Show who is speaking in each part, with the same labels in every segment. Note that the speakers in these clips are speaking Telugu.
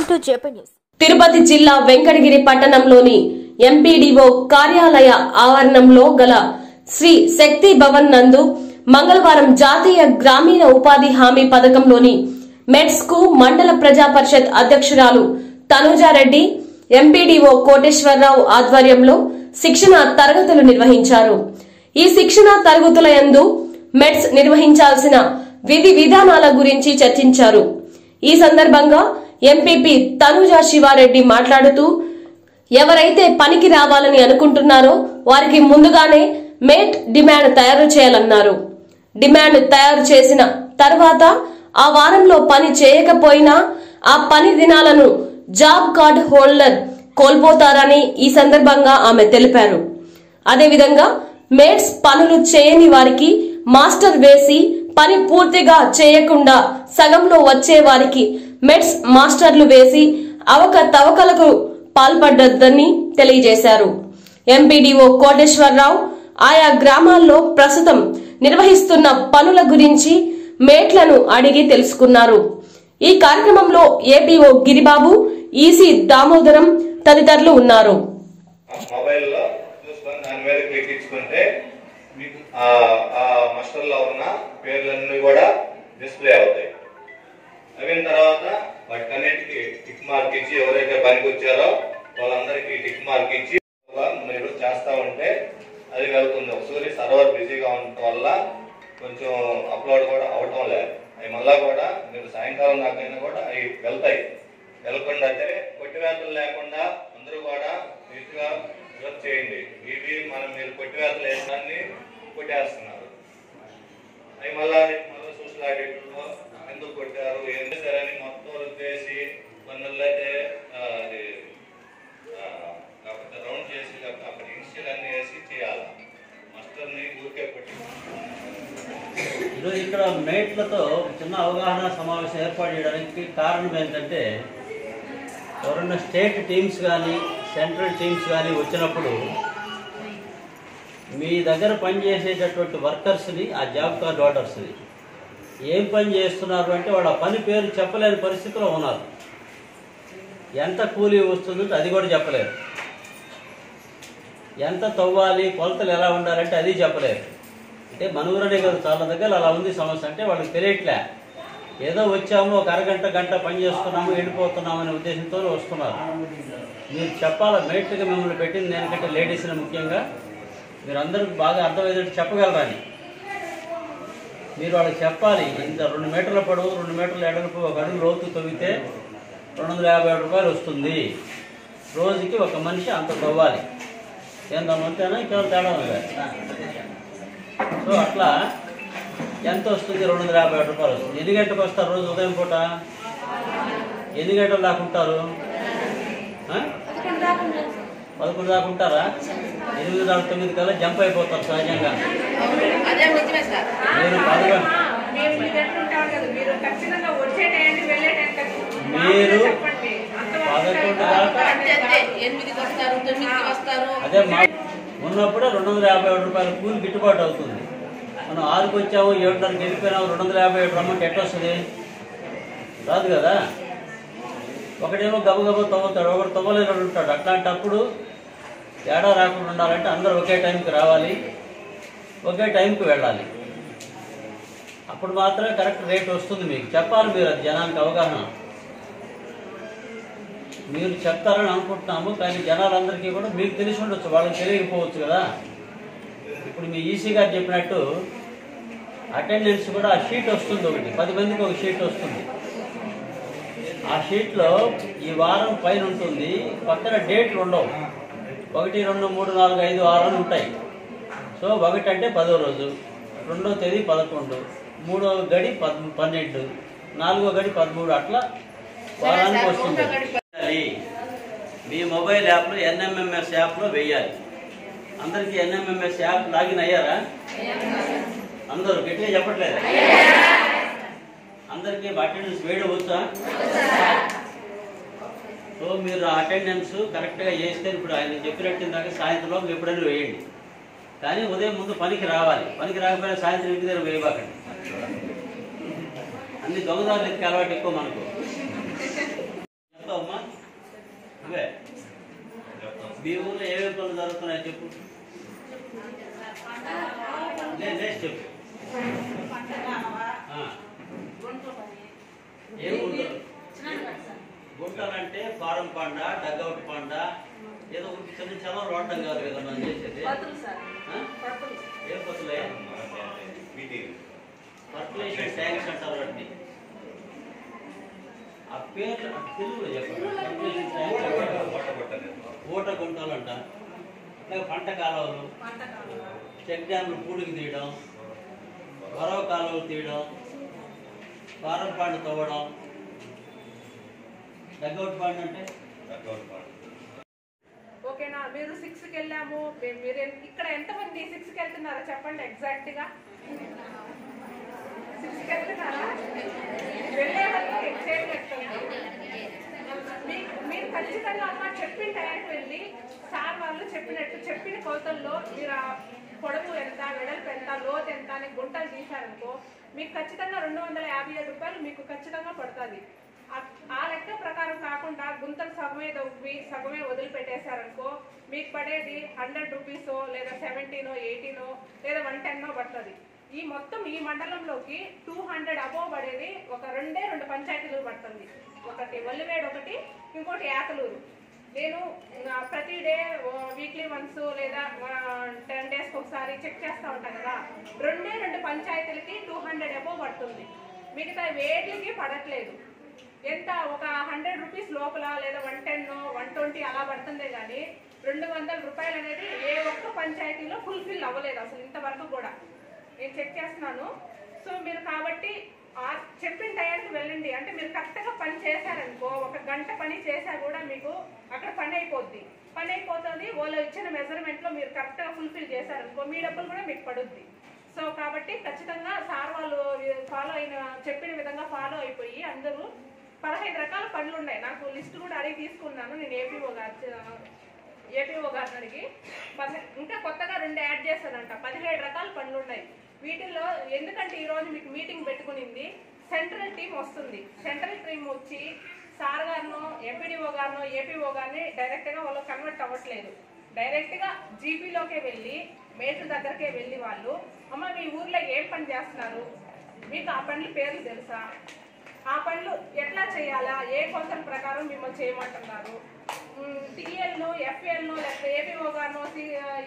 Speaker 1: Welcome to JP news.
Speaker 2: Tirupati జిల్లా వెంకటగిరి పట్టణంలోని ఎంపీడీఓ కార్యాలయ ఆవరణంలో గల శ్రీ శక్తి భవన్ నందు మంగళవారం జాతీయ గ్రామీణ ఉపాధి హామీ పథకంలోని మెట్స్కు మండల ప్రజా పరిషత్ అధ్యక్షురాలు తనూజారెడ్డి ఎంపీడీఓ కోటేశ్వరరావు ఆధ్వర్యంలో శిక్షణ తరగతులు నిర్వహించారు. ఈ శిక్షణ తరగతుల యందు మెట్స్ నిర్వహించాల్సిన విధి విధానాల గురించి చర్చించారు. ఈ సందర్భంగా ఎంపీపీ తనుజా శివారెడ్డి మాట్లాడుతూ ఎవరైతే పనికి రావాలని అనుకుంటున్నారో వారికి ముందుగానే మేట్ డిమాండ్ తయారు చేయాలన్నారు. డిమాండ్ తయారు చేసిన తర్వాత ఆ వారంలో పని చేయకపోయినా ఆ పని దినాలను జాబ్ కార్డ్ హోల్డర్ కోల్పోతారని ఈ సందర్భంగా ఆమె తెలిపారు. అదేవిధంగా మేట్స్ పనులు చేయని వారికి మాస్టర్ వేసి పని పూర్తిగా చేయకుండా సగంలో వచ్చే వారికి మెట్స్ మాస్టర్లు వేసి అవకతవకలకు పాల్పడ్డదని తెలియజేశారు. ఎంపీడీఓ కోటేశ్వరరావు ఆయా గ్రామాల్లో ప్రస్తుతం నిర్వహిస్తున్న పనుల గురించి మేట్లను అడిగి తెలుసుకున్నారు. ఈ కార్యక్రమంలో ఏపీఓ గిరిబాబు ఈసీ దామోదరం తదితరులు ఉన్నారు.
Speaker 3: మొబైల్లో చూసుకొని దాని మీద క్లిక్ ఇచ్చుకుంటే మీకు ఆ ఉన్న పేర్లన్నీ కూడా డిస్ప్లే అవుతాయి. అయిన తర్వాత వాటికన్నిటికి టిక్ మార్క్ ఇచ్చి ఎవరైతే పనికి వచ్చారో వాళ్ళందరికీ టిక్ మార్క్ ఇచ్చి మీరు చేస్తూ ఉంటే అది వెళ్తుంది. ఒకసారి సర్వర్ బిజీగా ఉండటం వల్ల కొంచెం అప్లోడ్ కూడా అవటం లేదు అవి మళ్ళా కూడా మీరు సాయంకాలం దాకైనా కూడా అవి వెళ్తాయి. వెళ్ళకుండా అయితే కొట్టివేతలు లేకుండా అందరూ కూడా నీట్గా వర్క్ చేయండి. ఇవి మనం మీరు కొట్టివేతలు వేసాన్ని కొట్టేస్తున్నారు. అవి మళ్ళా మళ్ళీ సోషల్ ఆడిట్లో ఎందుకు కొట్టారు. ఏం చేశారని మొత్తం రుద్దేసి కొన్ని అయితే అది కాకపోతే రౌండ్ చేసి కాకపోతే అక్కడ ఇన్షియల్ అన్ని వేసి చేయాలి. మాస్టర్ని ఊరికే పెట్టి
Speaker 4: ఈరోజు ఇక్కడ మేట్లతో చిన్న అవగాహన సమావేశం ఏర్పాటు చేయడానికి కారణం ఏంటంటే ఎవరైనా స్టేట్ టీమ్స్ కానీ సెంట్రల్ టీమ్స్ కానీ వచ్చినప్పుడు మీ దగ్గర పనిచేసేటటువంటి వర్కర్స్ని ఆ జాబ్ కార్డ్ హోల్డర్స్ని ఏం పని చేస్తున్నారు అంటే వాళ్ళ పని పేరు చెప్పలేని పరిస్థితిలో ఉన్నారు. ఎంత కూలీ వస్తుందంటే అది కూడా చెప్పలేరు ఎంత తవ్వాలి కొలతలు ఎలా ఉండాలంటే అది చెప్పలేరు అంటే మన కదా చాలా దగ్గర అలా ఉంది సమస్య అంటే వాళ్ళకి తెలియట్లే. ఏదో వచ్చాము ఒక అరగంట గంట పని చేసుకున్నాము వెళ్ళిపోతున్నాము అనే ఉద్దేశంతో వస్తున్నారు. మీరు చెప్పాలా? మేట్లుగా మిమ్మల్ని పెట్టింది దానికంటే లేడీస్ని ముఖ్యంగా. మీరు అందరికి బాగా అర్థమయ్యేటట్టు చెప్పగలరని మీరు వాళ్ళకి చెప్పాలి ఇంత రెండు మీటర్ల పొడవు రెండు మీటర్ల ఎడల్పు ఒక అడుగు లోతు తవ్వితే రెండు వందల యాభై ఏడు రూపాయలు వస్తుంది. రోజుకి ఒక మనిషి అంత తవ్వాలి. ఎంత అంతేనా ఇంకా తేడా సో అట్లా ఎంత వస్తుంది? రెండు వందల యాభై ఏడు రూపాయలు వస్తుంది. ఎన్ని గంటలకు వస్తారు రోజు ఉదయం పూట? ఎన్ని గంటలు దాకుంటారు పదకొండు దాకా ఉంటారా? ఎనిమిది నాలుగు తొమ్మిది కల్లా జంప్ అయిపోతారు సహజంగా. మీరు పదకొండు.
Speaker 5: మీరు
Speaker 4: పదకొండు దాకా అదే మా ఉన్నప్పుడే రెండు వందల యాభై ఏడు రూపాయల కూలి గిట్టుబాటు అవుతుంది. మనం ఆరుకు వచ్చాము ఏడున్నరకి వెళ్ళిపోయినాము రెండు వందల యాభై ఏడు రమ్మంటే ఎట్లా వస్తుంది? రాదు కదా. ఒకడేమో గబగబా తవ్వుతాడు ఒకడు తవ్వలేని ఉంటాడు. అట్లాంటప్పుడు తేడా రాకుండా ఉండాలంటే అందరూ ఒకే టైంకి రావాలి ఒకే టైంకి వెళ్ళాలి. అప్పుడు మాత్రమే కరెక్ట్ రేట్ వస్తుంది మీకు. చెప్పాలి మీరు అది జనానికి అవగాహన. మీరు చెప్తారని అనుకుంటున్నాము కానీ జనాలందరికీ కూడా మీకు తెలిసి ఉండొచ్చు వాళ్ళకి తెలియకపోవచ్చు కదా. ఇప్పుడు మీ ఈసీ గారు చెప్పినట్టు అటెండెన్స్ కూడా ఆ షీట్ వస్తుంది ఒకటి పది మందికి ఒక షీట్ వస్తుంది. ఆ షీట్లో ఈ వారం పైన ఉంటుంది పక్కన డేట్లు ఉండవు. ఒకటి రెండు మూడు నాలుగు ఐదు ఆరు అని ఉంటాయి. సో ఒకటి అంటే పదో రోజు రెండో తేదీ పదకొండు మూడో గడి పద్ పన్నెండు నాలుగో గడి పదమూడు అట్లా వారానికి వస్తుంది. మీ మొబైల్ యాప్లో ఎన్ఎంఎంఎస్ యాప్లో వేయాలి. అందరికీ ఎన్ఎంఎంఎస్ యాప్ లాగిన్ అయ్యారా? అందరూ గట్టిగా చెప్పట్లేదు? అందరికీ అటెండెన్స్ వేయడం వచ్చా? సో మీరు అటెండెన్స్ కరెక్ట్గా చేస్తే ఇప్పుడు ఆయన చెప్పినట్టు ఇందాక సాయంత్రం ఎప్పుడైనా వేయండి. కానీ ఉదయం ముందు పనికి రావాలి. పనికి రాకపోయినా సాయంత్రం ఇంటి దగ్గర వేయబాకండి. అన్ని దొంగదారులు ఎక్కి అలవాటు ఎక్కువ మనకు. చెప్తావమ్మా? అవే మీ ఊళ్ళో ఏమేమి పనులు జరుగుతున్నాయో చెప్పు. ఫారం పండ డగ్అవుట్ పండ ఏదో ఊరికి చిన్న చలం రోడ్డం కాదు కదా మనం చేసేది? ఏ పత్తులే పర్కులేషన్ ట్యాంక్స్ అంటారు వాటిని. ఆ పేర్లు తెలుగులో చెప్పండి. ఊట గుంటలు అంట పంట కాలువలు చెక్ డ్యామ్లు పూడికి తీయడం వరవ కాలువలు తీయడం ఫారం పండు తవ్వడం డగ్అవుట్ పండు అంటే?
Speaker 5: ఓకేనా మీరు సిక్స్కి వెళ్ళాము. మీరు ఇక్కడ ఎంతమంది సిక్స్కి వెళ్తున్నారో చెప్పండి ఎగ్జాక్ట్గా. సిక్స్కి వెళ్తున్నారా? వెళ్ళే వాళ్ళు ఎగ్జాక్ట్ పెట్టండి మీ- మీరు ఖచ్చితంగా అమ్మ చెప్పిన టైంకి వెళ్ళి సార్ వాళ్ళు చెప్పినట్టు చెప్పిన కొలతల్లో మీరు ఆ పొడవు ఎంత వెడల్పు ఎంత లోతు ఎంత అని గుంటలు తీశారనుకో మీకు ఖచ్చితంగా రెండు వందల యాభై ఏడు రూపాయలు మీకు ఖచ్చితంగా పడుతుంది. ఆ- లెక్క ప్రకారం కాకుండా గుంతలు సగమే దొవ్వి సగమే వదిలిపెట్టేశారనుకో మీకు పడేది హండ్రెడ్ రూపీసో లేదా సెవెంటీనో ఎయిటీనో లేదా వన్ టెన్నో పడుతుంది. ఈ మొత్తం ఈ మండలంలోకి టూ హండ్రెడ్ అబోవ్ పడేది ఒక రెండే రెండు పంచాయతీలు పడుతుంది. ఒకటి వల్లివేడు ఒకటి ఇంకోటి యాతలూరు. నేను ప్రతి డే వీక్లీ వన్స్ లేదా టెన్ డేస్కి ఒకసారి చెక్ చేస్తూ ఉంటాను కదా. రెండే రెండు పంచాయతీలకి టూ హండ్రెడ్ అబోవ్ పడుతుంది. మిగతా వేటికి పడట్లేదు. ఎంత ఒక హండ్రెడ్ రూపీస్ లోపల లేదా వన్ టెన్ వన్ ట్వంటీ అలా పడుతుందే కానీ రెండు వందల రూపాయలు అనేది ఏ ఒక్క పంచాయతీలో ఫుల్ఫిల్ అవ్వలేదు అసలు ఇంతవరకు కూడా. నేను చెక్ చేస్తున్నాను. సో మీరు కాబట్టి ఆ చెప్పిన టయానికి వెళ్ళండి. అంటే మీరు కరెక్ట్గా పని చేశారనుకో ఒక గంట పని చేశా కూడా మీకు అక్కడ పని అయిపోద్ది. పని అయిపోతుంది వాళ్ళు ఇచ్చిన మెజర్మెంట్లో మీరు కరెక్ట్గా ఫుల్ఫిల్ చేశారనుకో మీ డబ్బులు కూడా మీకు పడుద్ది. సో కాబట్టి ఖచ్చితంగా సార్ వాళ్ళు ఫాలో అయిన చెప్పిన విధంగా ఫాలో అయిపోయి అందరూ పదహైదు రకాల పనులు ఉన్నాయి నాకు లిస్ట్ కూడా అడిగి తీసుకున్నాను. నేను ఏపీఓ గారు ఏపీఓ గారిని అడిగి. ఇంకా కొత్తగా రెండు యాడ్ చేస్తానంట పదిహేడు రకాల పనులు ఉన్నాయి వీటిల్లో ఎందుకంటే ఈరోజు మీకు మీటింగ్ పెట్టుకునింది. సెంట్రల్ టీం వస్తుంది. సెంట్రల్ టీం వచ్చి సార్ గారినో ఎంపీడీఓ గారినో ఏపీఓ గారిని డైరెక్ట్గా వాళ్ళు కన్వర్ట్ అవ్వట్లేదు. డైరెక్ట్గా జీపీలోకే వెళ్ళి మేట్ల దగ్గరకే వెళ్ళి వాళ్ళు అమ్మ మీ ఊర్లో ఏం పని చేస్తున్నారు? మీకు ఆ పనుల పేర్లు తెలుసా? ఆ పనులు ఎట్లా చేయాలా? ఏ కొలతల ప్రకారం మిమ్మల్ని చేయమంటున్నారు? టీఎల్ను ఎఫ్ఎల్ను లేకపోతే ఏపీఓ గారినో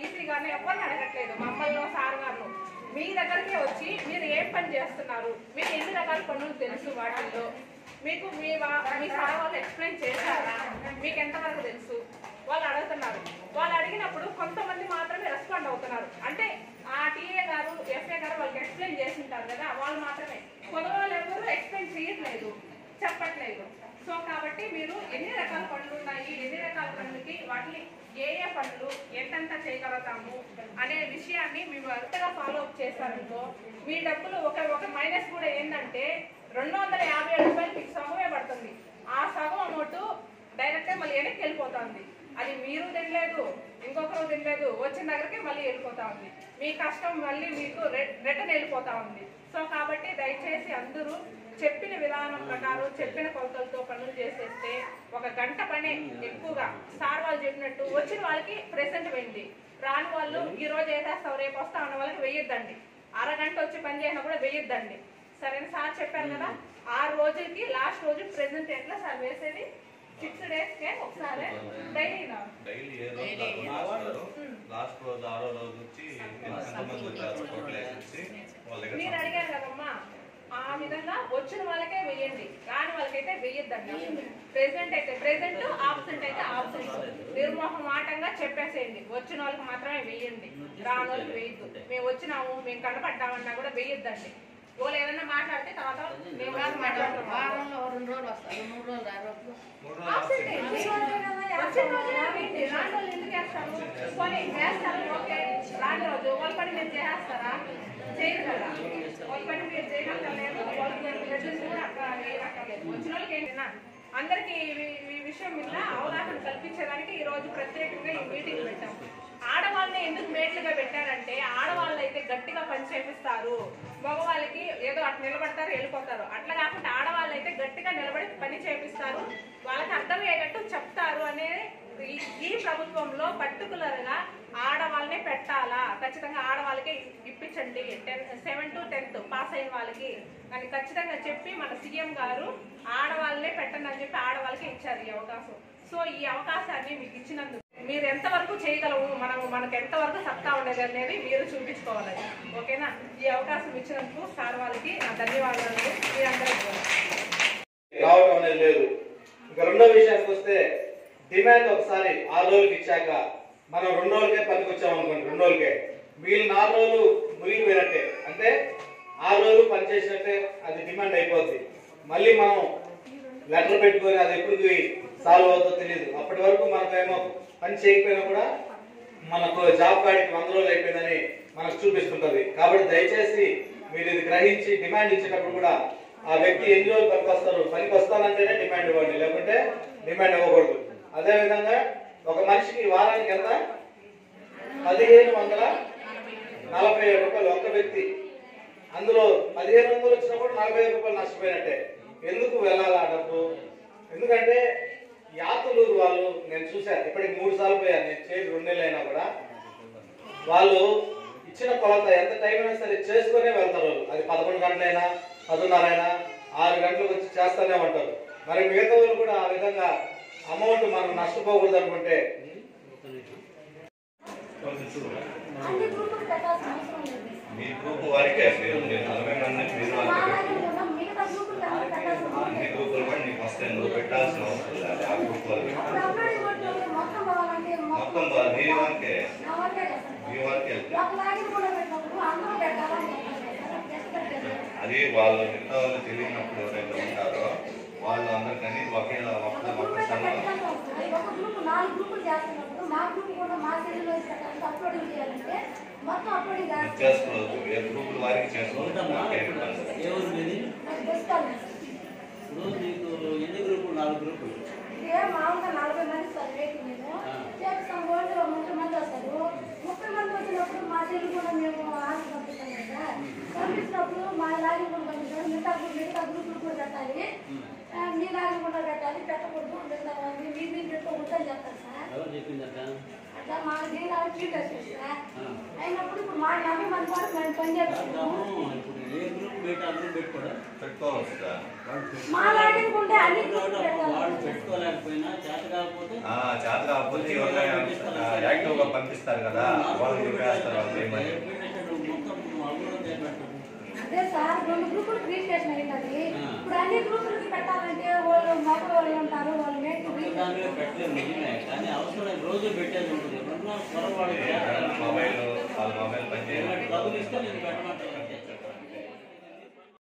Speaker 5: ఈసీ గారినో ఎవరిని అడగట్లేదు? మమ్మల్ని సార్ గారు మీ దగ్గరికి వచ్చి మీరు ఏం పని చేస్తున్నారు? మీకు ఎన్ని రకాల పనులు తెలుసు వాటిల్లో? మీకు మీ వా- మీ సార్ వాళ్ళు ఎక్స్ప్లెయిన్ చేశారా? మీకు ఎంతవరకు తెలుసు? వాళ్ళు అడుగుతున్నారు. వాళ్ళు అడిగినప్పుడు కొంతమంది మాత్రమే రెస్పాండ్ అవుతున్నారు. అంటే ఆ టీఏ గారు ఎఫ్ఏ గారు వాళ్ళకి ఎక్స్ప్లెయిన్ చేసింటారు కదా వాళ్ళు మాత్రమే. కొత్త వాళ్ళు ఎవరు ఎక్స్ప్లెయిన్ చేయట్లేదు చెప్పట్లేదు. సో కాబట్టి మీరు ఎన్ని రకాల పనులు ఉన్నాయి ఎన్ని రకాల పనులకి వాటిని ఏ ఏ పనులు ఎంతెంత చేయగలుగుతాము అనే విషయాన్ని మేము అంతగా ఫాలో అప్ చేశారనుకో మీ డబ్బులు ఒక ఒక మైనస్ కూడా ఏంటంటే రెండు వందల యాభై ఏడు రూపాయలు మీకు సగమే పడుతుంది. ఆ సగం అమౌంట్ డైరెక్ట్గా మళ్ళీ వెనక్కి వెళ్ళిపోతుంది. అది మీరు తినలేదు ఇంకొకరు తినలేదు వచ్చిన దగ్గరికి మళ్ళీ వెళ్ళిపోతా ఉంది. మీ కష్టం మళ్ళీ మీకు రిటర్న్ వెళ్ళిపోతా ఉంది. సో కాబట్టి దయచేసి అందరూ చెప్పిన విధానం ప్రకారం చెప్పిన కొలతలతో పనులు చేసేస్తే ఒక గంట పనే ఎక్కువగా. సార్ వాళ్ళు చెప్పినట్టు వచ్చిన వాళ్ళకి ప్రెసెంట్ వేయండి. రాని వాళ్ళు ఈ రోజు వేసేస్తావు రేపు వస్తా అన్న వాళ్ళకి వెయ్యొద్దండి అరగంట వచ్చి పని చేసినా కూడా వెయ్యొద్దండి సరేనా? సార్ చెప్పారు కదా ఆరు రోజులకి లాస్ట్ రోజు ప్రెసెంట్ ఎట్లా సార్ వేసేది? సిక్స్ డేస్ కే ఒకసారి? డైలీనా
Speaker 3: డైలీ ఏ రోజు రాస్తారు లాస్ట్ రోజు. ఆరో రోజు వచ్చి ఎంతమంది వచ్చారు
Speaker 5: మీరు అడిగారు కదమ్మా ఆ విధంగా వచ్చిన వాళ్ళకే వెయ్యండి రాని వాళ్ళకైతే వెయ్యొద్దండి. ప్రెసెంట్ అయితే ప్రెసెంట్ ఆబ్సెంట్ అయితే ఆబ్సెంట్ నిర్మోహమాటంగా చెప్పేసేయండి. వచ్చిన వాళ్ళకి మాత్రమే వెయ్యండి. రాని వాళ్ళకి వేయద్దు మేము వచ్చినాము మేము కనపడ్డామన్నా కూడా వెయ్యొద్దండి. వాళ్ళు ఏదైనా మాట్లాడితే తర్వాత మేము కాదు మాట్లాడుతున్నాం
Speaker 1: వారంలో రెండు రోజులు వస్తారు. మూడు రోజులు రోజులు.
Speaker 5: ఎందుకు వేస్తారు పోనీ ఓకే రాని రోజు. వాళ్ళ పని మీరు చేస్తారా చేయరు కదా. వాళ్ళ పని మీరు చేయనక్కర్లేదు వాళ్ళకి మీరు బ్లడ్స్ కూడా అక్కడ వేయనక్కర్లేదు వచ్చిన వాళ్ళకి ఏంటన్నా అందరికీ ఈ విషయం మీద అవగాహన కల్పించడానికి ఈ రోజు ప్రత్యేకంగా ఈ మీటింగ్ పెట్టాం. ఆడవాళ్ళని ఎందుకు మేట్లుగా పెట్టారంటే ఆడవాళ్ళు అయితే గట్టిగా పని చేపిస్తారు. మగవాళ్ళకి ఏదో అట్లా నిలబడతారు వెళ్ళిపోతారు. అట్లా కాకుండా ఆడవాళ్ళు అయితే గట్టిగా నిలబడి పని చేపిస్తారు. వాళ్ళకి అర్థమయ్యేటట్టు చెప్తారు అనే ఈ- ప్రభుత్వంలో పర్టికులర్గా పర్టికులర్గా ఆడవాళ్ళనే పెట్టాలా? ఖచ్చితంగా ఆడవాళ్ళకే ఇప్పించండి. Ten seven to tenth pass అయిన వాళ్ళకి అని ఖచ్చితంగా చెప్పి మన సీఎం గారు ఆడవాళ్ళనే పెట్టండి అని చెప్పి ఆడవాళ్ళకి ఇచ్చారు ఈ అవకాశం. సో ఈ అవకాశాన్ని మీకు ఇచ్చినందుకు మీరు ఎంతవరకు చేయగలవు? మనం మనకు ఎంతవరకు సత్తా ఉండేది అనేది మీరు చూపించుకోవాలి. ఓకేనా? ఈ అవకాశం ఇచ్చినందుకు సార్ వాళ్ళకి నా ధన్యవాదాలు. మీరందరూ
Speaker 6: రావటం అనేది లేదు. ఇంకా రెండో విషయానికి వస్తే డిమాండ్ ఒకసారి ఆరు రోజులకి ఇచ్చాక మనం రెండు రోజులకే పనికి వచ్చాం అనుకోండి రెండు రోజులకే. వీళ్ళు నాలుగు రోజులు మునిగిపోయినట్టే. అంటే ఆరు రోజులు పని చేసినట్టే అది డిమాండ్ అయిపోద్ది. మళ్ళీ మనం లెటర్ పెట్టుకొని అది ఎప్పుడు సాల్వ్ అవుతుందో తెలియదు అప్పటి వరకు మనకేమో పని చేయకపోయినా కూడా మనకు జాబ్ కార్డుకి వంద రోజులు అయిపోయిందని మనకు చూపిస్తుంటది. కాబట్టి దయచేసి మీరు ఇది గ్రహించి డిమాండ్ ఇచ్చేటప్పుడు కూడా ఆ వ్యక్తి ఎన్ని రోజులు పనికి వస్తారు పనికి వస్తానంటేనే డిమాండ్ ఇవ్వండి. లేకుంటే డిమాండ్ ఇవ్వకూడదు. అదే విధంగా ఒక మనిషికి వారానికి ఎంత? పదిహేను వందల నలభై ఏడు రూపాయలు ఒక్క వ్యక్తి. అందులో పదిహేను వందలు వచ్చినప్పుడు నలభై ఐదు రూపాయలు నష్టపోయినట్టే. ఎందుకు వెళ్ళాలి ఆ డబ్బు? ఎందుకంటే యాతులూరు వాళ్ళు నేను చూశాను ఇప్పటికి మూడు సార్లు పోయాను నేను చేసి రెండు నెలలు అయినా కూడా. వాళ్ళు ఇచ్చిన కొలత ఎంత టైం అయినా సరే చేసుకునే వెళ్తారు అది పదకొండు గంటలైనా పదున్నర అయినా ఆరు గంటలకు వచ్చి చేస్తూనే ఉంటారు. మరి మిగతా వాళ్ళు కూడా ఆ విధంగా అమౌంట్ మనం నష్టపోకూడదు అనుకుంటే.
Speaker 3: మీ గ్రూప్ వారికే మీరు నలభై మంది మీరు
Speaker 7: మా
Speaker 3: వారికి
Speaker 7: దగ్గర ఉన్న మిగతా గ్రూపులు అన్ని పెట్టాల్సిన అవసరం
Speaker 3: అన్ని
Speaker 7: లేదు
Speaker 3: గ్రూపులు కూడా నీకు వస్తాయి నువ్వు పెట్టాల్సిన అవసరం లేదు ఆ గ్రూప్ వారికి
Speaker 7: అప్పుడు అప్లోడింగ్ కొట్టి మొత్తం
Speaker 3: మీ వారికే మీ వారికి అది వాళ్ళు మిగతా వాళ్ళు తెలియనప్పుడు ఎవరైతే ఉంటారో వాళ్ళు అందరికని ఒకేలా
Speaker 7: ఒక
Speaker 3: ఒక్క
Speaker 7: గ్రూప్
Speaker 3: ఒక్క చేసుకోవచ్చు ఏ గ్రూపుల వారికి చేసుకోవచ్చు
Speaker 4: ఇప్పుడు నీకు ఎన్ని గ్రూపులు? నాలుగు గ్రూపులు.
Speaker 7: మామూలుగా నలభై మంది రేటు మేము. చేస్తాం ఒక ముప్పై మంది వస్తారు. ముప్పై మంది వచ్చినప్పుడు మా చెల్లి కూడా మేము ఆశ పంపిస్తాం కదా. పంపించినప్పుడు మా లాగి కూడా పంపిస్తాం. మిగతా మిగతా గ్రూపులు కూడా పెట్టాలి ఆ, మీ లాగి కూడా పెట్టాలి పెట్టకూడదు. మీ మీరు పెట్టుకోకూడదు అని చెప్తారు సార్. అట్లా? మా దీని
Speaker 4: ఆ.
Speaker 7: అయినప్పుడు ఇప్పుడు మా నలభై మంది కూడా మేము పని
Speaker 4: ఇప్పుడు ఏ గ్రూప్ పెట్టి ఆ గ్రూప్ పెట్టుకోవడం
Speaker 3: పెట్టుకోవచ్చు సార్
Speaker 4: వాళ్ళు
Speaker 7: మా లాగిన్ ఉంటే అన్ని గ్రూపులు
Speaker 4: వాళ్ళు
Speaker 7: పెట్టాలి
Speaker 4: పెట్టుకోలేకపోయినా చేత కాకపోతే
Speaker 3: ఆ, చేత కాకపోతే ఎవరైనా యాక్టివ్గా పంపిస్తారు కదా. వాళ్ళు చెప్పేస్తారు వాళ్ళు చేయమని
Speaker 7: అదే సార్ రెండు గ్రూపులు ఇప్పుడు అన్ని గ్రూపులకి పెట్టాలంటే వాళ్ళు వాళ్ళు ఉంటారు వాళ్ళు మేట్
Speaker 4: ఉంటుంది. ఎప్పుడన్నా పొరపాటు
Speaker 3: మొబైల్ వాళ్ళ మొబైల్ పనిచేయాలి
Speaker 4: డబ్బులు ఇస్తే నేను పెట్టమంటాను